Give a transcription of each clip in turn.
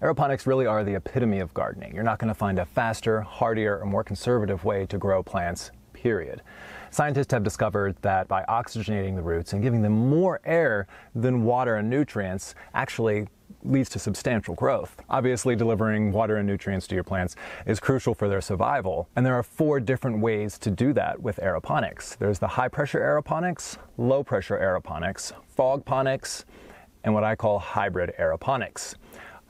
Aeroponics really are the epitome of gardening. You're not going to find a faster, hardier, or more conservative way to grow plants, period. Scientists have discovered that by oxygenating the roots and giving them more air than water and nutrients, actually leads to substantial growth. Obviously, delivering water and nutrients to your plants is crucial for their survival. And there are four different ways to do that with aeroponics. There's the high pressure aeroponics, low pressure aeroponics, fogponics, and what I call hybrid aeroponics.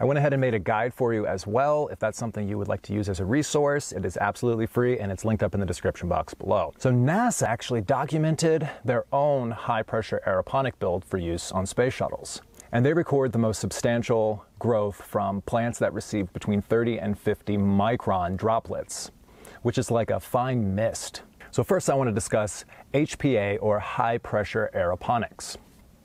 I went ahead and made a guide for you as well. If that's something you would like to use as a resource, it is absolutely free and it's linked up in the description box below. So NASA actually documented their own high pressure aeroponic build for use on space shuttles. And they record the most substantial growth from plants that receive between 30 and 50 micron droplets, which is like a fine mist. So first I want to discuss HPA or high pressure aeroponics.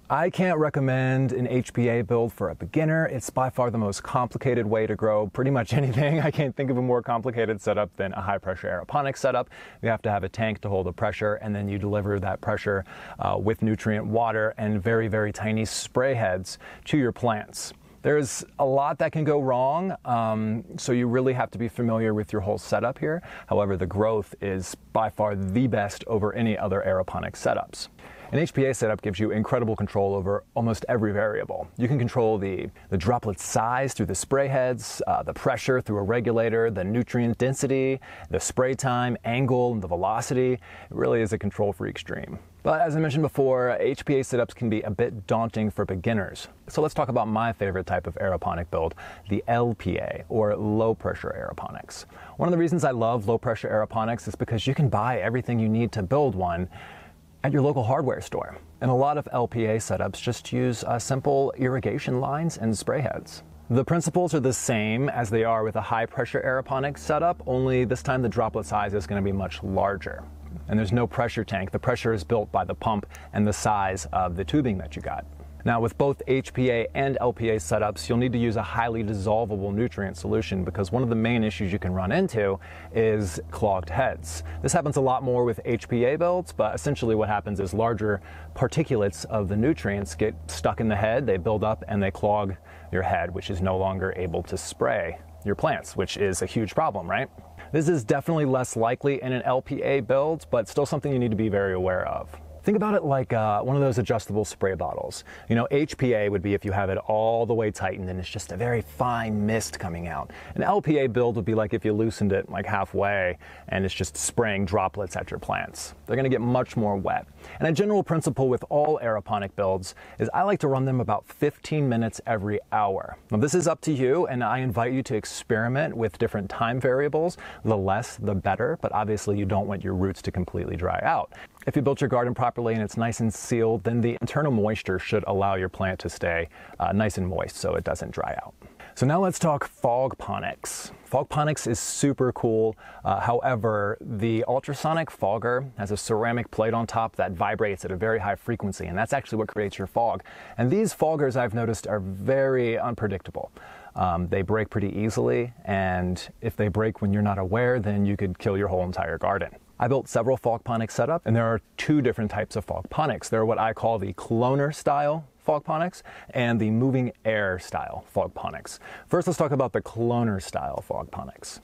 I can't recommend an HPA build for a beginner. It's by far the most complicated way to grow pretty much anything. I can't think of a more complicated setup than a high pressure aeroponic setup. You have to have a tank to hold the pressure and then you deliver that pressure uh, with nutrient water and very, very tiny spray heads to your plants. There's a lot that can go wrong, um, so you really have to be familiar with your whole setup here. However, the growth is by far the best over any other aeroponic setups. An HPA setup gives you incredible control over almost every variable. You can control the, the droplet size through the spray heads, uh, the pressure through a regulator, the nutrient density, the spray time, angle, and the velocity. It really is a control freak stream. But as I mentioned before, HPA setups can be a bit daunting for beginners. So let's talk about my favorite type of aeroponic build, the LPA, or low pressure aeroponics. One of the reasons I love low pressure aeroponics is because you can buy everything you need to build one at your local hardware store. And a lot of LPA setups just use uh, simple irrigation lines and spray heads. The principles are the same as they are with a high pressure aeroponics setup, only this time the droplet size is going to be much larger. And there's no pressure tank. The pressure is built by the pump and the size of the tubing that you got. Now with both HPA and LPA setups, you'll need to use a highly dissolvable nutrient solution because one of the main issues you can run into is clogged heads. This happens a lot more with HPA builds, but essentially what happens is larger particulates of the nutrients get stuck in the head, they build up and they clog your head, which is no longer able to spray your plants, which is a huge problem, right? This is definitely less likely in an LPA build, but still something you need to be very aware of. Think about it like uh, one of those adjustable spray bottles. You know, HPA would be if you have it all the way tightened and it's just a very fine mist coming out. An LPA build would be like if you loosened it like halfway and it's just spraying droplets at your plants. They're gonna get much more wet. And a general principle with all aeroponic builds is I like to run them about 15 minutes every hour. Now this is up to you and I invite you to experiment with different time variables. The less, the better, but obviously you don't want your roots to completely dry out. If you built your garden properly and it's nice and sealed, then the internal moisture should allow your plant to stay uh, nice and moist so it doesn't dry out. So now let's talk fog ponics. Fog ponics is super cool. Uh, however, the ultrasonic fogger has a ceramic plate on top that vibrates at a very high frequency, and that's actually what creates your fog. And these foggers I've noticed are very unpredictable. Um, they break pretty easily, and if they break when you're not aware, then you could kill your whole entire garden. I built several fog ponics setup, and there are two different types of fog ponics. They're what I call the cloner style fog ponics and the moving air style fog ponics. First, let's talk about the cloner style fog ponics.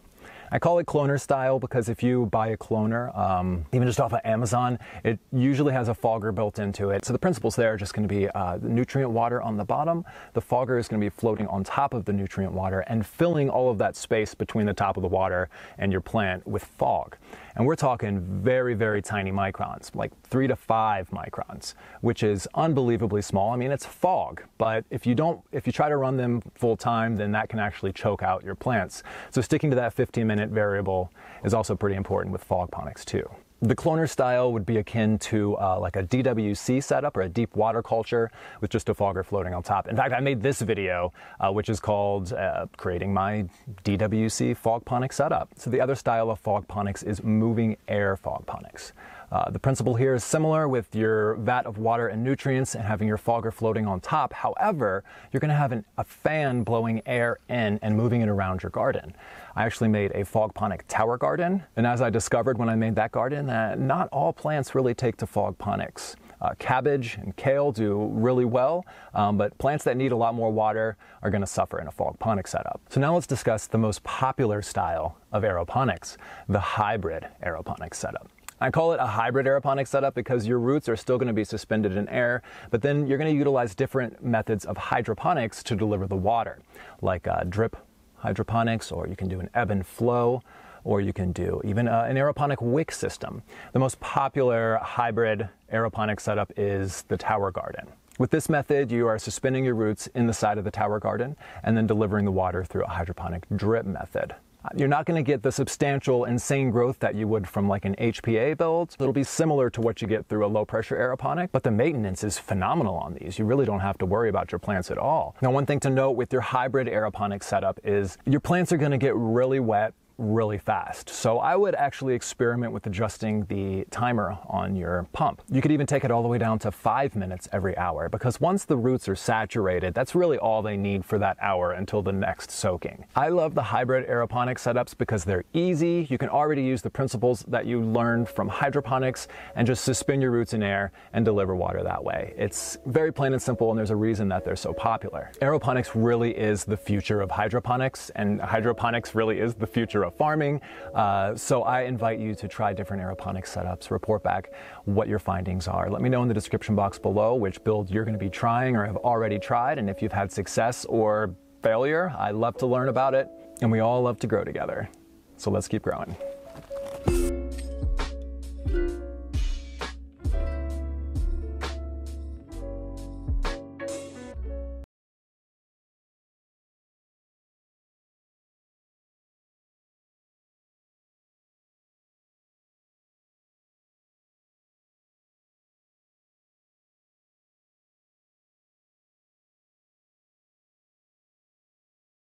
I call it cloner style because if you buy a cloner, um, even just off of Amazon, it usually has a fogger built into it. So the principles there are just going to be uh, the nutrient water on the bottom. The fogger is going to be floating on top of the nutrient water and filling all of that space between the top of the water and your plant with fog. And we're talking very, very tiny microns, like three to five microns, which is unbelievably small. I mean, it's fog, but if you don't, if you try to run them full time, then that can actually choke out your plants. So sticking to that 15 minute variable is also pretty important with fog ponics too. The cloner style would be akin to uh, like a DWC setup or a deep water culture with just a fogger floating on top. In fact, I made this video, uh, which is called uh, creating my DWC fog ponic setup. So the other style of fog ponics is moving air fog ponics. Uh, the principle here is similar with your vat of water and nutrients and having your fogger floating on top. However, you're going to have an, a fan blowing air in and moving it around your garden. I actually made a fog ponic tower garden. And as I discovered when I made that garden, that not all plants really take to fog ponics. Uh, cabbage and kale do really well, um, but plants that need a lot more water are going to suffer in a fogponic setup. So now let's discuss the most popular style of aeroponics, the hybrid aeroponics setup. I call it a hybrid aeroponic setup because your roots are still going to be suspended in air, but then you're going to utilize different methods of hydroponics to deliver the water, like uh, drip hydroponics, or you can do an ebb and flow, or you can do even uh, an aeroponic wick system. The most popular hybrid aeroponic setup is the tower garden. With this method, you are suspending your roots in the side of the tower garden and then delivering the water through a hydroponic drip method. You're not going to get the substantial, insane growth that you would from like an HPA build. It'll be similar to what you get through a low pressure aeroponic, but the maintenance is phenomenal on these. You really don't have to worry about your plants at all. Now, one thing to note with your hybrid aeroponic setup is your plants are going to get really wet really fast. So I would actually experiment with adjusting the timer on your pump. You could even take it all the way down to five minutes every hour because once the roots are saturated, that's really all they need for that hour until the next soaking. I love the hybrid aeroponic setups because they're easy. You can already use the principles that you learned from hydroponics and just suspend your roots in air and deliver water that way. It's very plain and simple and there's a reason that they're so popular. Aeroponics really is the future of hydroponics and hydroponics really is the future of farming. Uh, so I invite you to try different aeroponic setups, report back what your findings are. Let me know in the description box below which build you're going to be trying or have already tried, and if you've had success or failure. I love to learn about it, and we all love to grow together. So let's keep growing.